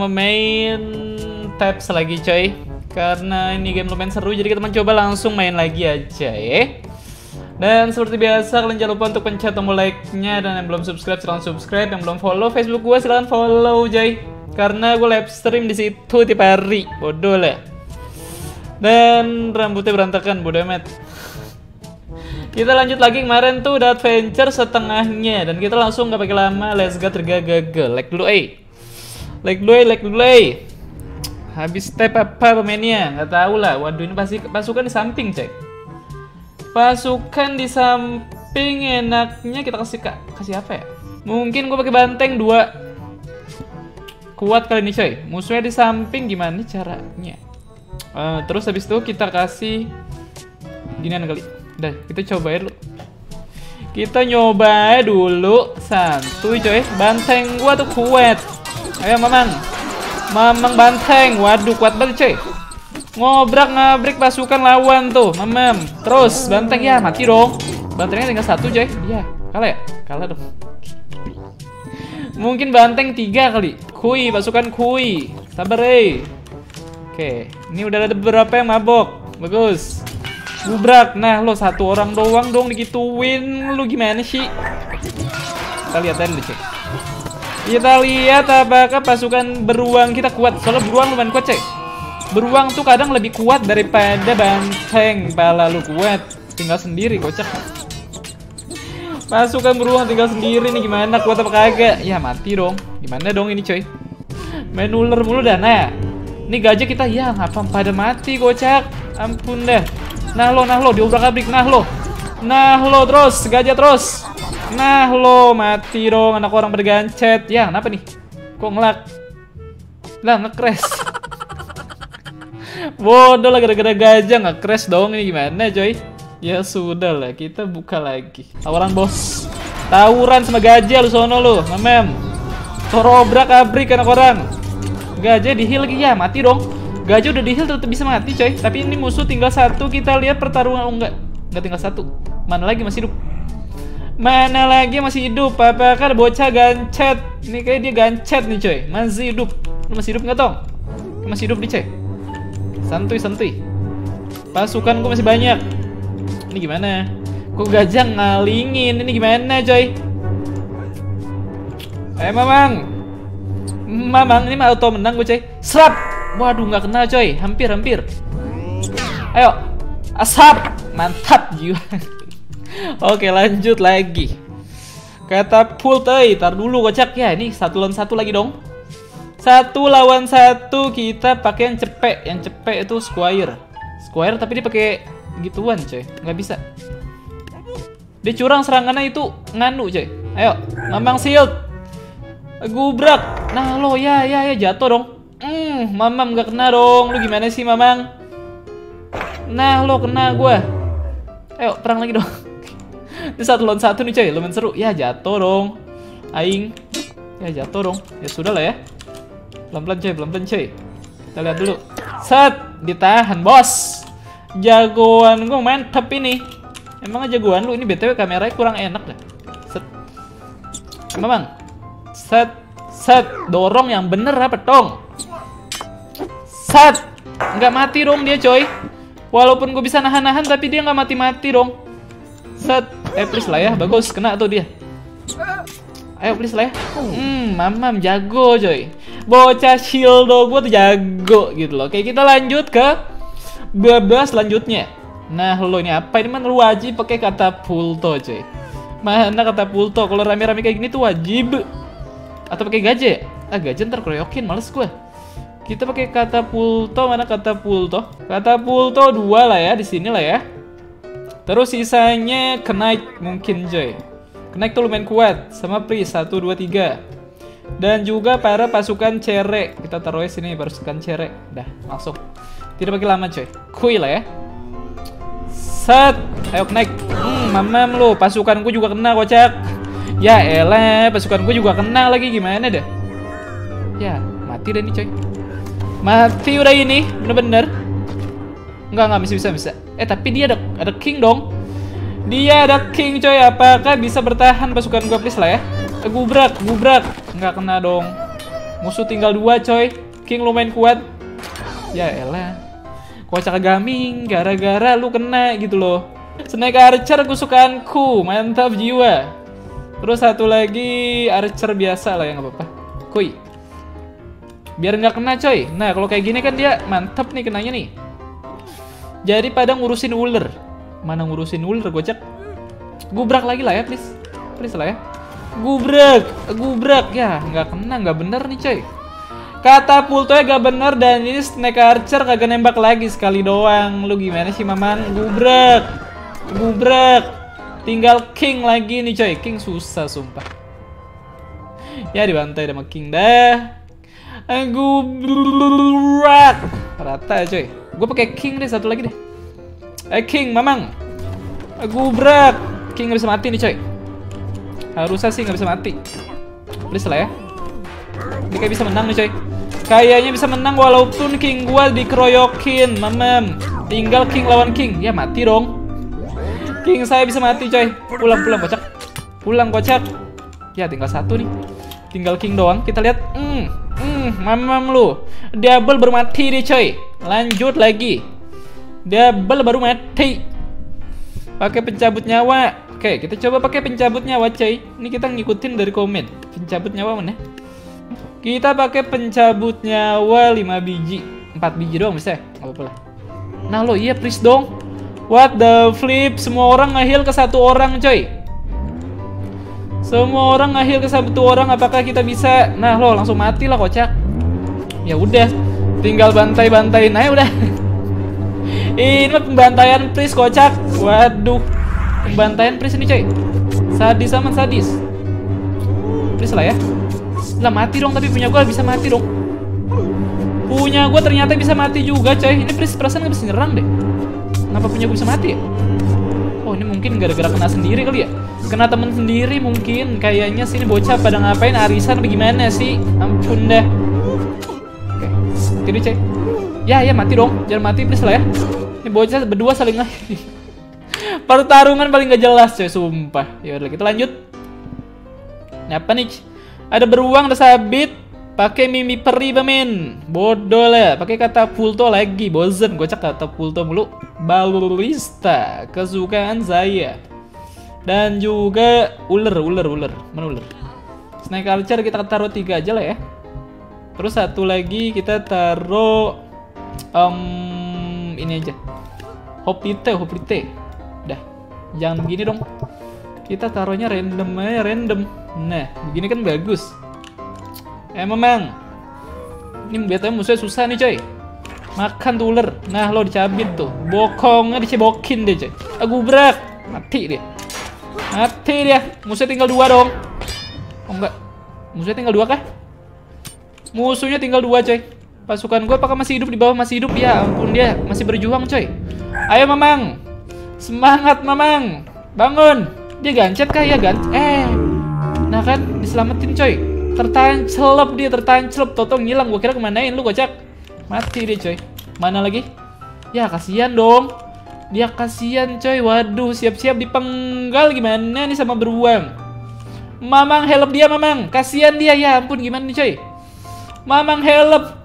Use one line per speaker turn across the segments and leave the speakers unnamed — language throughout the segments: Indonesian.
mau main Taps lagi coy Karena ini game lumayan seru Jadi kita mencoba langsung main lagi aja ya dan seperti biasa kalian jangan lupa untuk pencet tombol like-nya dan yang belum subscribe silahkan subscribe, yang belum follow Facebook gue silahkan follow Jay. Karena gue live stream di situ tiap hari, bodoh lah. Dan rambutnya berantakan, bodoh amat. Kita lanjut lagi kemarin tuh udah adventure setengahnya dan kita langsung nggak pakai lama, let's go tergagal. Like dulu eh. Like dulu like dulu. Habis step apa pemainnya? Nggak tahu lah. Waduh ini pasti pasukan di samping cek. Pasukan di samping enaknya kita kasih kasih apa ya? Mungkin gue pakai banteng dua. Kuat kali ini coy. Musuhnya di samping gimana caranya? Uh, terus habis itu kita kasih ginian kali. Udah, kita coba dulu. Kita nyoba dulu santuy coy. Banteng gua tuh kuat. Ayo mamang. Mamang banteng. Waduh kuat banget coy. Ngobrak ngabrik pasukan lawan tuh, mamam. Terus banteng ya mati dong. Bantengnya tinggal satu coy. Iya, kalah ya? Kalah dong. Mungkin banteng tiga kali. Kui, pasukan kui. Sabar eh. Oke, ini udah ada beberapa yang mabok. Bagus. Gubrak. Nah, lo satu orang doang dong digituin. Lu gimana sih? Kita lihat aja dulu, cek. Kita lihat apakah pasukan beruang kita kuat. Soalnya beruang lumayan kuat, cek. Beruang tuh kadang lebih kuat daripada banteng. Pala lu kuat. Tinggal sendiri, kocak. Pasukan beruang tinggal sendiri nih gimana kuat apa kagak? Ya mati dong. Gimana dong ini coy? Main ular mulu dah. Nah, ini gajah kita ya ngapa pada mati kocak. Ampun dah. Nah lo, nah lo diobrak abrik, nah lo. Nah lo terus, gajah terus. Nah lo mati dong anak orang bergancet. Ya, kenapa nih? Kok ngelak? Lah ngekres. Bodoh lah gara-gara gajah nggak crash dong ini gimana coy? Ya sudah lah kita buka lagi. Tawaran bos. Tawuran sama gajah lu sono lu, memem. Torobrak abrik anak orang. Gajah di heal lagi ya mati dong. Gajah udah di heal tetap bisa mati coy. Tapi ini musuh tinggal satu kita lihat pertarungan oh enggak. Enggak tinggal satu. Mana lagi masih hidup? Mana lagi masih hidup? Apakah bocah gancet? Ini kayak dia gancet nih coy. Masih hidup. Lu masih hidup nggak tong? Masih hidup nih coy. Santuy, santuy. Pasukan gue masih banyak. Ini gimana? Kok gajah ngalingin? Ini gimana, coy? Eh, Mamang. Mamang, ini mau auto menang gue, coy. Serap. Waduh, nggak kena, coy. Hampir, hampir. Ayo. Asap. Mantap, jiwa. Oke, lanjut lagi. Kata pull, coy. Tar dulu, kocak. Ya, ini satu lawan satu lagi dong. Satu lawan satu kita pakai yang cepet. Yang cepet itu squire. Squire tapi dia pakai gituan, coy. Nggak bisa. Dia curang serangannya itu nganu, coy. Ayo, Mamang shield. Gubrak. Nah, lo ya ya ya jatuh dong. Hmm, Mamam nggak kena dong. Lu gimana sih, Mamang? Nah, lo kena gua. Ayo, perang lagi dong. Ini satu lawan satu nih, coy. Lumayan seru. Ya, jatuh dong. Aing. Ya, jatuh dong. Ya sudah lah ya. Pelan-pelan coy, pelan-pelan coy. Kita lihat dulu. Set, ditahan, bos. Jagoan gue mantap ini. Emang jagoan lu ini BTW kameranya kurang enak dah. Set. Memang. Set, set, dorong yang bener apa tong? Set. Nggak mati dong dia coy. Walaupun gue bisa nahan-nahan tapi dia nggak mati-mati dong. Set. Eh please lah ya, bagus kena tuh dia. Ayo please lah ya. Hmm, mamam jago coy. Bocah Shildo gue tuh jago gitu loh. Oke, kita lanjut ke 12 selanjutnya. Nah, lo ini apa? Ini lu wajib pakai kata pulto coy. Mana kata pulto? Kalau rame-rame kayak gini tuh wajib. Atau pakai gajah? Ah, gajah ntar keroyokin, males gue. Kita pakai kata pulto, mana kata pulto? Kata pulto dua lah ya, di sini lah ya. Terus sisanya kenaik mungkin coy. Kenaik tuh lumayan kuat sama Pris 1 2 3. Dan juga para pasukan cerek. Kita taruhnya sini pasukan cerek. Dah, masuk. Tidak pakai lama coy. Kui lah ya. Set. Ayo kenaik. Hmm, mamam lu, pasukanku juga kena kocak. Ya elah, pasukanku juga kena lagi gimana dah? Ya, mati deh nih coy. Mati udah ini, bener-bener. Enggak, enggak bisa bisa bisa. Eh, tapi dia ada ada king dong. Dia ada king coy, apakah bisa bertahan pasukan gua please lah ya? Eh, gubrak, gubrak. Nggak kena dong. Musuh tinggal dua coy. King lumayan kuat. Ya elah. Kocak gaming gara-gara lu kena gitu loh. Snake Archer kesukaanku, mantap jiwa. Terus satu lagi Archer biasa lah yang nggak apa-apa. Kuy. Biar nggak kena coy. Nah kalau kayak gini kan dia mantap nih kenanya nih. Jadi pada ngurusin ular. Mana ngurusin ular gocek. Gubrak lagi lah ya please. Please lah ya. Gubrak, gubrak ya nggak kena nggak bener nih coy. Kata pultonya gak bener dan ini Snake Archer kagak nembak lagi sekali doang. Lu gimana sih Maman? Gubrak. Gubrak. Tinggal King lagi nih coy. King susah sumpah. Ya dibantai sama King dah. Gubrak. Rata coy. Gue pakai King deh satu lagi deh. Eh King, Mamang. Gubrak. King gak bisa mati nih coy. Harusnya sih nggak bisa mati. Please lah ya. Ini kayak bisa menang nih coy. Kayaknya bisa menang walaupun King gua dikeroyokin, mamam. Tinggal King lawan King. Ya mati dong. King saya bisa mati coy. Pulang pulang kocak. Pulang kocak. Ya tinggal satu nih. Tinggal King doang. Kita lihat. Hmm, hmm, mamam lu. Double baru mati deh coy. Lanjut lagi. Double baru mati. Pakai pencabut nyawa. Oke, kita coba pakai pencabut nyawa, coy. Ini kita ngikutin dari komen. Pencabut nyawa mana? Kita pakai pencabut nyawa 5 biji. 4 biji doang bisa. Apa-apa. Nah, lo iya please dong. What the flip? Semua orang ngahil ke satu orang, coy. Semua orang ngahil ke satu orang. Apakah kita bisa? Nah, lo langsung mati lah, kocak. Ya udah, tinggal bantai-bantain aja udah. Ini pembantaian please kocak. Waduh. Pembantaian please ini, coy. Sadis aman sadis. Please lah ya. Lah mati dong, tapi punya gue bisa mati dong. Punya gue ternyata bisa mati juga, coy. Ini please perasaan gak bisa nyerang deh. Kenapa punya gue bisa mati ya? Oh, ini mungkin gara-gara kena sendiri kali ya? Kena temen sendiri mungkin. Kayaknya sini bocah pada ngapain arisan bagaimana sih? Ampun dah. Oke, kiri cek. Ya, ya mati dong. Jangan mati please lah ya. Ini bocah berdua saling Pertarungan paling gak jelas coy, sumpah. Ya udah kita lanjut. Ini apa nih? Ada beruang, ada sabit, pakai mimi peri bamen. Bodoh lah, pakai kata pulto lagi. Bozen, gocak kata pulto mulu. Balista, kesukaan saya. Dan juga ular, ular, ular. Mana ular? Snake Archer kita taruh tiga aja lah ya. Terus satu lagi kita taruh um, ini aja. Hopite, hopite. Dah. Jangan begini dong. Kita taruhnya random aja, random. Nah, begini kan bagus. Eh, memang. Ini biasanya musuhnya susah nih, coy. Makan tuh ular. Nah, lo dicabit tuh. Bokongnya dicebokin deh, coy. Berak. Mati dia. Mati dia. Musuhnya tinggal dua dong. Oh, enggak. Musuhnya tinggal dua kah? Musuhnya tinggal dua, coy. Pasukan gue apakah masih hidup di bawah? Masih hidup ya. Ampun dia masih berjuang, coy. Ayo, Mamang. Semangat, Mamang. Bangun. Dia gancet kah ya, gan? Eh, Nah kan, diselamatin coy. Tertahan celep dia, tertahan celep. Toto ngilang, gua kira kemanain lu kocak. Mati dia coy. Mana lagi? Ya kasihan dong. Dia kasihan coy. Waduh, siap-siap dipenggal gimana nih sama beruang. Mamang help dia, Mamang. Kasihan dia ya ampun gimana nih coy. Mamang help.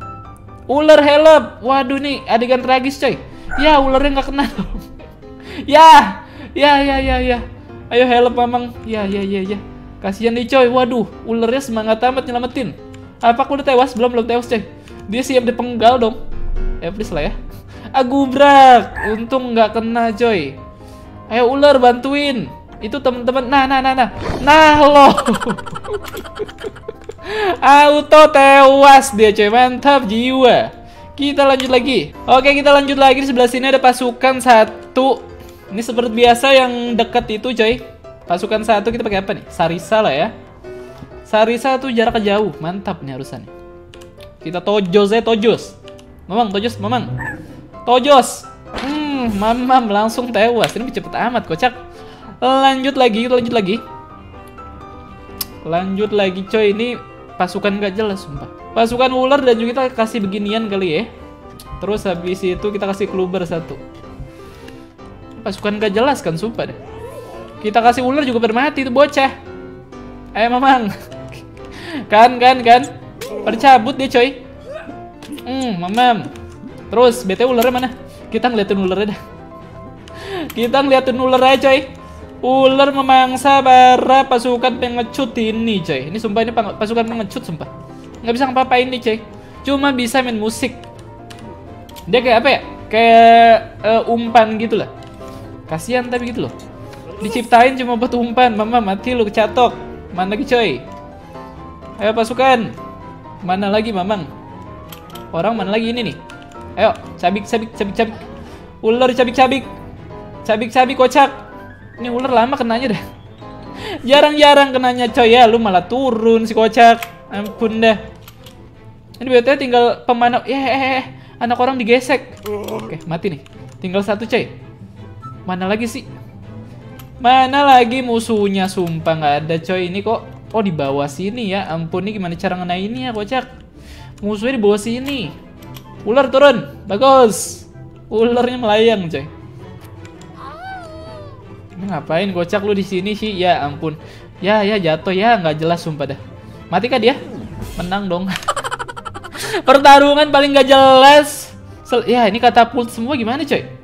Ular help. Waduh nih adegan tragis coy. Ya ularnya nggak kena ya, ya, ya, ya, ya. Ayo help Mamang. Ya, ya, ya, ya. Kasihan nih coy, waduh, ularnya semangat amat nyelamatin. Apa aku udah tewas? Belum, belum tewas coy. Dia siap dipenggal dong. Ya please lah ya. Agubrak, untung nggak kena coy. Ayo ular bantuin. Itu teman-teman. Nah, nah, nah, nah. Nah lo. Auto tewas dia coy, mantap jiwa. Kita lanjut lagi. Oke, kita lanjut lagi di sebelah sini ada pasukan satu. Ini seperti biasa yang dekat itu coy. Pasukan satu kita pakai apa nih? Sarisa lah ya. Sarisa tuh jarak jauh, mantap nih harusan. Kita tojos ya tojos. Mamang tojos, mamang. Tojos. Hmm, mamam langsung tewas. Ini cepet amat kocak. Lanjut lagi, lanjut lagi. Lanjut lagi coy, ini pasukan gak jelas sumpah. Pasukan ular dan juga kita kasih beginian kali ya. Terus habis itu kita kasih kluber satu. Pasukan gak jelas kan sumpah deh. Kita kasih ular juga bermati itu bocah. Ayo mamang. kan kan kan. Pada cabut dia coy. Hmm, mamam. Terus BT ularnya mana? Kita ngeliatin ularnya dah. Kita ngeliatin ularnya coy. Ular memangsa para pasukan pengecut ini coy. Ini sumpah ini pasukan pengecut sumpah. Nggak bisa ngapa-ngapain nih coy. Cuma bisa main musik. Dia kayak apa ya? Kayak uh, umpan gitu lah. Kasihan tapi gitu loh. Diciptain cuma buat umpan. Mama mati lu kecatok. Mana lagi coy? Ayo pasukan. Mana lagi mamang? Orang mana lagi ini nih? Ayo, cabik cabik cabik cabik. Ular cabik cabik. Cabik cabik kocak. Ini ular lama kenanya dah. Jarang-jarang kenanya coy ya, lu malah turun si kocak. Ampun dah. Ini berarti tinggal pemanah. Ya, eh, eh, eh, anak orang digesek. Oke, mati nih. Tinggal satu coy. Mana lagi sih? Mana lagi musuhnya? Sumpah nggak ada coy. Ini kok oh di bawah sini ya. Ampun nih gimana cara ngena ini ya kocak. Musuhnya di bawah sini. Ular turun. Bagus. Ularnya melayang coy. Ini ngapain kocak lu di sini sih? Ya ampun. Ya ya jatuh ya nggak jelas sumpah dah. Mati kah dia? Menang dong. Pertarungan paling nggak jelas. Sel ya ini kata pult semua gimana coy?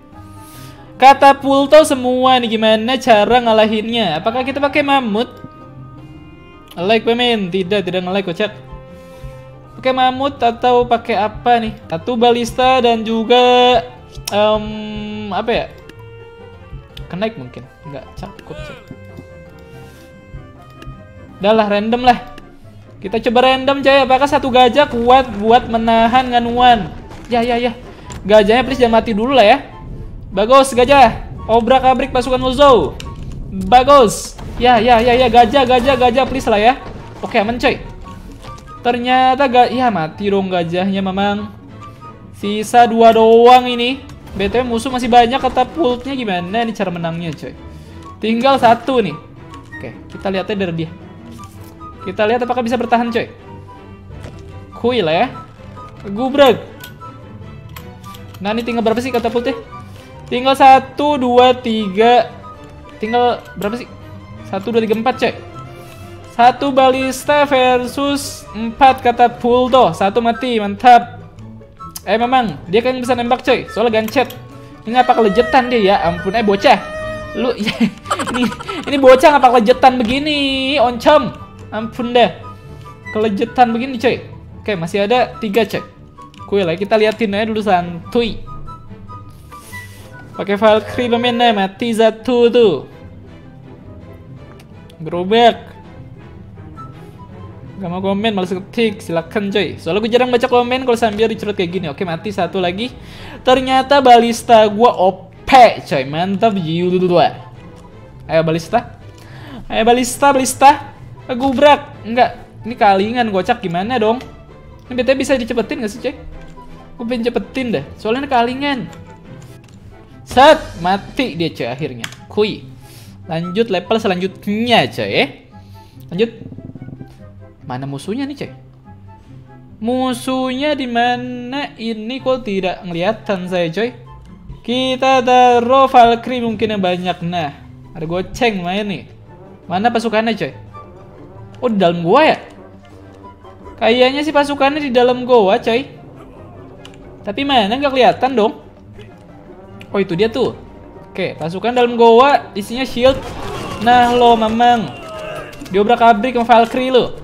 Kata Pulto semua nih gimana cara ngalahinnya? Apakah kita pakai mamut? Like pemen, tidak tidak nge-like kocak. Pakai mamut atau pakai apa nih? Satu balista dan juga um, apa ya? Kenaik mungkin, nggak cukup cek. Random lah. Kita coba random coy, apakah satu gajah kuat buat menahan nganuan? Ya ya ya. Gajahnya please jangan mati dulu lah ya. Bagus gajah. Obrak abrik pasukan musuh. Bagus. Ya ya ya ya gajah gajah gajah please lah ya. Oke aman coy. Ternyata gak ya mati dong gajahnya memang. Sisa dua doang ini. BTW musuh masih banyak kata pultnya gimana nih cara menangnya coy. Tinggal satu nih. Oke, kita lihatnya dari dia. Kita lihat apakah bisa bertahan coy. Kuil ya. Gubrek. Nah ini tinggal berapa sih kata pultnya? Tinggal satu, dua, tiga. Tinggal berapa sih? Satu, dua, tiga, empat, cek. Satu balista versus empat kata pulto. Satu mati, mantap. Eh memang, dia kan bisa nembak coy. Soalnya gancet. Ini apa kelejetan dia ya? Ampun, eh bocah. Lu, ini, ini bocah ngapa kelejetan begini? Oncom. Ampun deh. Kelejetan begini coy. Oke, masih ada tiga coy. Kuil lah, kita liatin aja dulu santuy. Pakai Valkyrie pemainnya mati satu tuh. Gerobak. Gak mau komen, malas ketik. Silakan coy. Soalnya gue jarang baca komen kalau sambil dicurut kayak gini. Oke, mati satu lagi. Ternyata balista gue OP, coy. Mantap, jiu dua. Ayo balista. Ayo balista, balista. Gubrak. Enggak. Ini kalingan gocak gimana dong? Ini BT bisa dicepetin gak sih, coy? Gue pengen cepetin dah. Soalnya ini kalingan. Set, mati dia coy akhirnya. Kui. Lanjut level selanjutnya coy. Eh. Lanjut. Mana musuhnya nih coy? Musuhnya di mana ini kok tidak ngeliatan saya coy? Kita taruh Valkyrie mungkin yang banyak. Nah, ada goceng main nih. Mana pasukannya coy? Oh di dalam gua ya? Kayaknya sih pasukannya di dalam gua coy. Tapi mana nggak kelihatan dong? Oh itu dia tuh. Oke, pasukan dalam goa isinya shield. Nah lo memang diobrak abrik sama Valkyrie lo.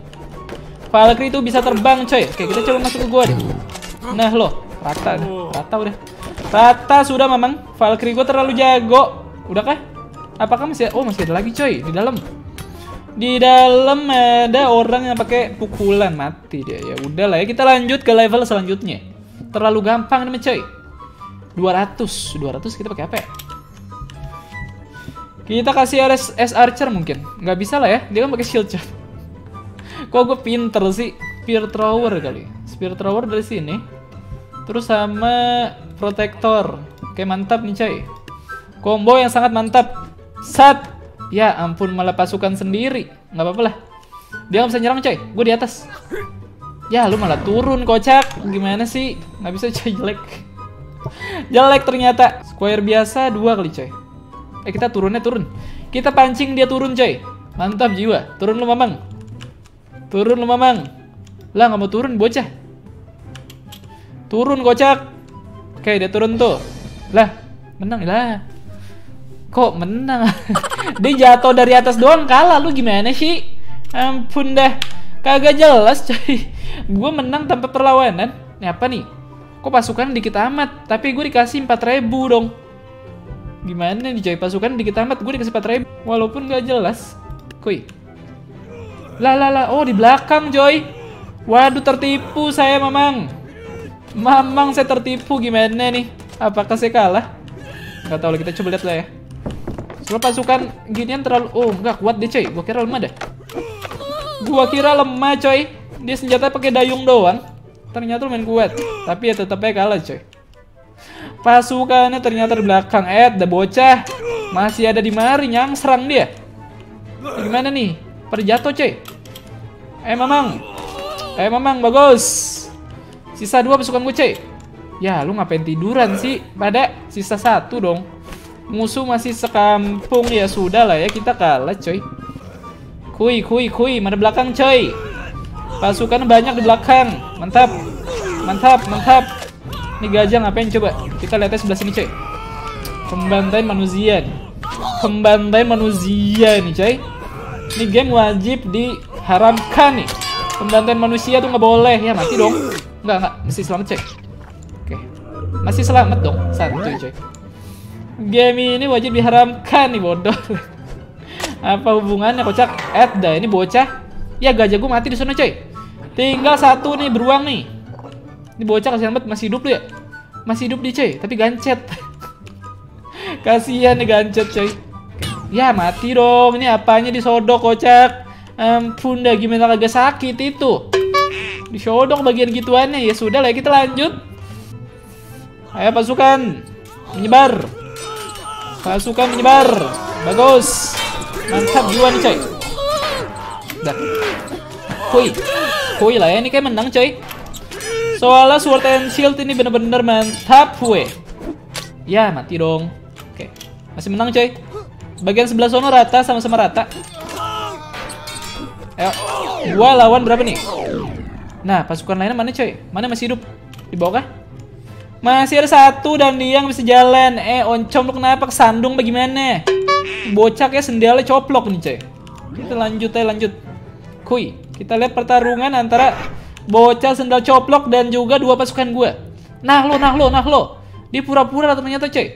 Valkyrie itu bisa terbang coy. Oke kita coba masuk ke goa deh. Nah lo rata, rata udah. Rata sudah memang. Valkyrie gue terlalu jago. Udah kah? Apakah masih? Oh masih ada lagi coy di dalam. Di dalam ada orang yang pakai pukulan mati dia. Ya udah lah ya kita lanjut ke level selanjutnya. Terlalu gampang nih coy. 200 200 kita pakai apa ya? Kita kasih RS S Archer mungkin. Nggak bisa lah ya dia kan pakai shield chat. Kok gue pinter sih? Spear thrower kali. Spear thrower dari sini. Terus sama protector. Oke mantap nih coy. Combo yang sangat mantap. Sat! Ya ampun malah pasukan sendiri. Nggak apa-apa lah. Dia nggak bisa nyerang coy. Gue di atas. Ya lu malah turun kocak. Gimana sih? Nggak bisa coy jelek Jelek ternyata. Square biasa dua kali coy. Eh kita turunnya turun. Kita pancing dia turun coy. Mantap jiwa. Turun lu mamang. Turun lu mamang. Lah nggak mau turun bocah. Turun kocak. Oke dia turun tuh. Lah menang lah. Kok menang? dia jatuh dari atas doang kalah lu gimana sih? Ampun dah. Kagak jelas coy. Gue menang tanpa perlawanan. Ini apa nih? Kok pasukan dikit amat? Tapi gue dikasih 4000 dong. Gimana nih coy? Pasukan dikit amat gue dikasih 4000. Walaupun gak jelas. Kuy. Lah lah lah. Oh di belakang coy. Waduh tertipu saya mamang. Mamang saya tertipu gimana nih? Apakah saya kalah? Gak tahu lah kita coba lihat lah ya. Soalnya pasukan ginian terlalu oh nggak kuat deh coy. Gua kira lemah dah. Gua kira lemah coy. Dia senjata pakai dayung doang. Ternyata lumayan kuat. Tapi ya tetap aja kalah coy. Pasukannya ternyata di belakang. Eh, ada bocah. Masih ada di mari nyang serang dia. Gimana nih? Pada jatuh coy. Eh mamang. Eh mamang bagus. Sisa dua pasukan gue coy. Ya lu ngapain tiduran sih? Pada sisa satu dong. Musuh masih sekampung ya sudah lah ya kita kalah coy. Kui kui kui mana belakang coy. Pasukan banyak di belakang. Mantap. Mantap, mantap. Ini gajah ngapain coba? Kita lihatnya sebelah sini coy. Pembantaian manusia nih. Pembantaian manusia nih coy. Ini game wajib diharamkan nih. Pembantaian manusia tuh nggak boleh ya mati dong. Nggak nggak mesti selamat coy. Oke. Masih selamat dong. Santuy coy. Game ini wajib diharamkan nih bodoh. Apa hubungannya kocak? Eh, dah ini bocah. Ya gajah gue mati di sana coy. Tinggal satu nih beruang nih. Ini bocah kasihan banget masih hidup lu ya. Masih hidup di coy, tapi gancet. Kasihan nih gancet coy. Ya mati dong. Ini apanya disodok kocak. Ampun dah gimana kagak sakit itu. Disodok bagian gituannya. Ya sudah lah kita lanjut. Ayo pasukan menyebar. Pasukan menyebar. Bagus. Mantap jiwa nih coy. Dah. Kui. Kui lah ya ini kayak menang coy. Soalnya Sword and Shield ini bener-bener mantap we. Ya mati dong. Oke. Masih menang coy. Bagian sebelah sono rata sama-sama rata. Ayo. Gua lawan berapa nih? Nah, pasukan lainnya mana coy? Mana masih hidup? Di bawah kah? Masih ada satu dan dia yang bisa jalan. Eh, oncom lu kenapa kesandung bagaimana? Bocah kayak sendalnya coplok nih coy. Kita lanjut aja lanjut. Kui, kita lihat pertarungan antara bocah sendal coplok dan juga dua pasukan gua. Nah lo, nah lo, nah lo. Dia pura-pura ternyata coy.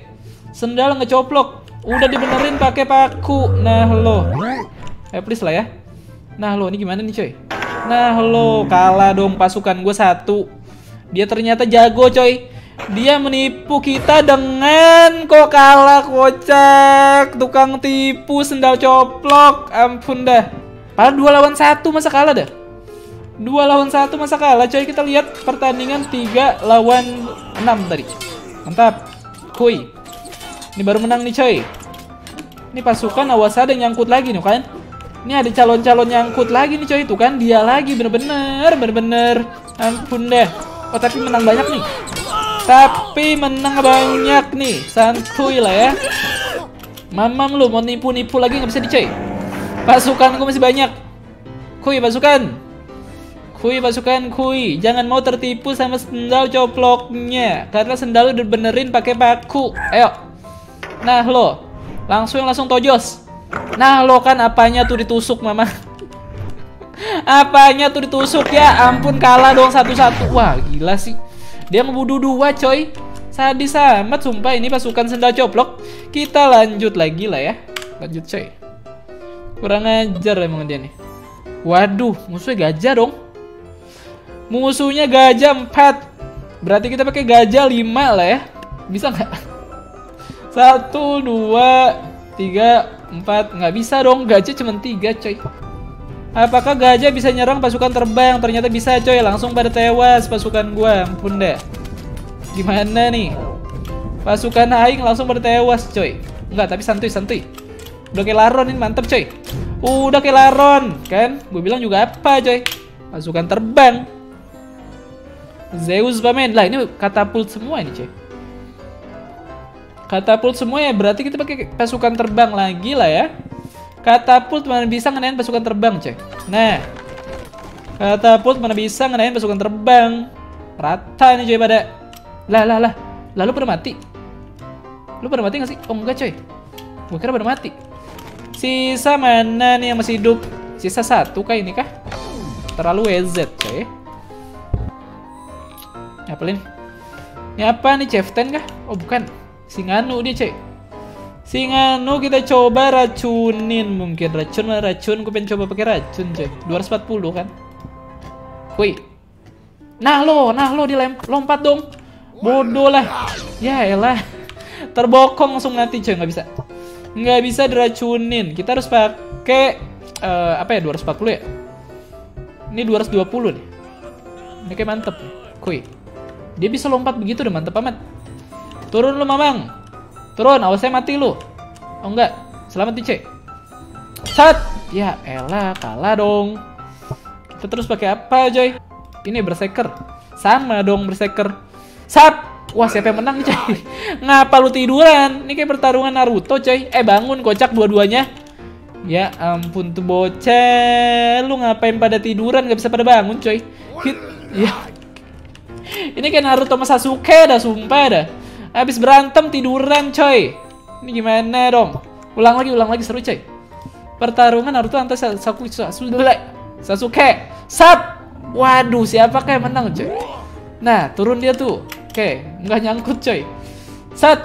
Sendal ngecoplok. Udah dibenerin pakai paku. Nah lo. Eh please lah ya. Nah lo, ini gimana nih coy? Nah lo, kalah dong pasukan gue satu. Dia ternyata jago coy. Dia menipu kita dengan kok kalah kocak. Tukang tipu sendal coplok. Ampun dah. Padahal dua lawan satu masa kalah dah. Dua lawan satu masa kalah coy. Kita lihat pertandingan tiga lawan enam tadi. Mantap. Kui. Ini baru menang nih coy. Ini pasukan awas ada yang nyangkut lagi nih kan. Ini ada calon-calon nyangkut lagi nih coy. Itu kan dia lagi bener-bener. Bener-bener. Ampun deh. Oh tapi menang banyak nih. Tapi menang banyak nih. Santuy lah ya. Mamam lu mau nipu-nipu lagi nggak bisa dicoy. Pasukan gue masih banyak. Kui pasukan. Kui pasukan kui. Jangan mau tertipu sama sendal coploknya. Karena sendal udah benerin pakai paku. Ayo. Nah lo. Langsung langsung tojos. Nah lo kan apanya tuh ditusuk mama. apanya tuh ditusuk ya. Ampun kalah dong satu-satu. Wah gila sih. Dia ngebunuh dua coy. Sadis amat sumpah ini pasukan sendal coplok. Kita lanjut lagi lah ya. Lanjut coy. Kurang ajar emang dia nih. Waduh, musuhnya gajah dong. Musuhnya gajah 4. Berarti kita pakai gajah 5 lah ya. Bisa nggak? Satu, dua, tiga, empat. Nggak bisa dong, gajah cuma tiga coy. Apakah gajah bisa nyerang pasukan terbang? Ternyata bisa coy, langsung pada tewas pasukan gua. Ampun deh. Gimana nih? Pasukan aing langsung pada tewas coy. Enggak, tapi santuy santuy. Udah kayak laron ini mantep coy. Udah kayak laron kan? Gue bilang juga apa coy? Pasukan terbang. Zeus pamen lah ini katapult semua ini coy. Katapult semua ya berarti kita pakai pasukan terbang lagi lah ya. Katapult mana bisa ngenain pasukan terbang, cek. Nah. Katapult mana bisa ngenain pasukan terbang. Rata nih coy pada. Lah lah lah. Lalu pada mati. Lu pada mati gak sih? Oh enggak coy. Gue kira pada mati. Sisa mana nih yang masih hidup? Sisa satu kah ini kah? Terlalu WZ coy. Apa ini? Ini apa nih Cheftain kah? Oh bukan. Singanu dia coy. Singanu kita coba racunin mungkin racun racun gue pengen coba pakai racun coy 240 kan Woi Nah lo, nah lo dilem lompat dong Bodoh lah Ya elah Terbokong langsung mati coy nggak bisa Nggak bisa diracunin Kita harus pakai uh, Apa ya 240 ya Ini 220 nih Ini kayak mantep nih Kui Dia bisa lompat begitu udah mantep amat Turun lu mamang Turun, awasnya mati lu. Oh enggak, selamat nih, cek. Sat! Ya elah, kalah dong. Kita terus pakai apa, Joy? Ini berseker. Sama dong berseker. Sat! Wah, siapa yang menang coy? Ngapa lu tiduran? Ini kayak pertarungan Naruto, coy. Eh, bangun, kocak dua-duanya. Ya ampun tuh bocah. Lu ngapain pada tiduran? Gak bisa pada bangun, coy. Hit. Ya. Ini kayak Naruto sama Sasuke dah, sumpah dah. Habis berantem tiduran coy. Ini gimana dong? Ulang lagi, ulang lagi seru coy. Pertarungan Naruto antar Sasuke Sasuke. Sap. Waduh, siapa kayak menang coy? Nah, turun dia tuh. Oke, nggak nyangkut coy. Sat.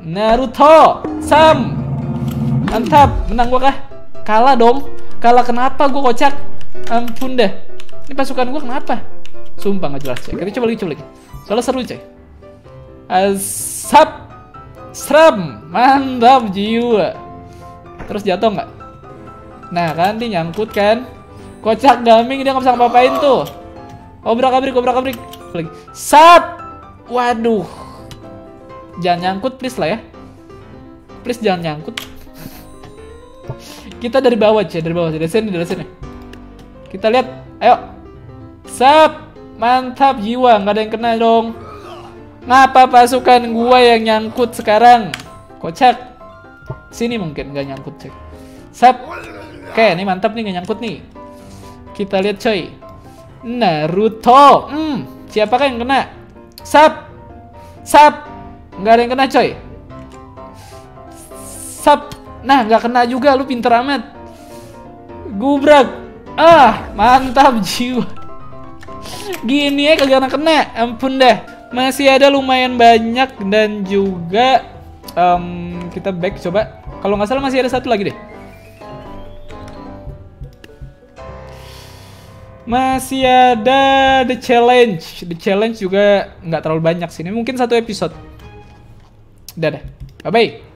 Naruto. Sam. Mantap, menang gua kah? Kalah dong. Kalah kenapa gua kocak? Ampun deh. Ini pasukan gua kenapa? Sumpah nggak jelas coy. Kita coba lagi, coba lagi. Soalnya seru coy. Asap Sram Mantap jiwa Terus jatuh nggak? Nah kan dia nyangkut kan Kocak gaming dia nggak bisa ngapain tuh Obrak abrik obrak abrik lagi Sap Waduh Jangan nyangkut please lah ya Please jangan nyangkut Kita dari bawah aja Dari bawah Dari sini dari sini Kita lihat Ayo Sap Mantap jiwa nggak ada yang kena dong Ngapa pasukan gua yang nyangkut sekarang? Kocak. Sini mungkin gak nyangkut, cek. Sap. Oke, ini mantap nih gak nyangkut nih. Kita lihat coy. Naruto. Hmm, siapakah yang kena? Sap. Sap. Nggak ada yang kena coy. Sap. Nah, nggak kena juga. Lu pinter amat. Gubrak. Ah, mantap jiwa. Gini ya kagak kena. Ampun dah masih ada lumayan banyak dan juga um, kita back coba kalau nggak salah masih ada satu lagi deh masih ada the challenge. The challenge juga nggak terlalu banyak sini mungkin satu episode. Dadah. Bye bye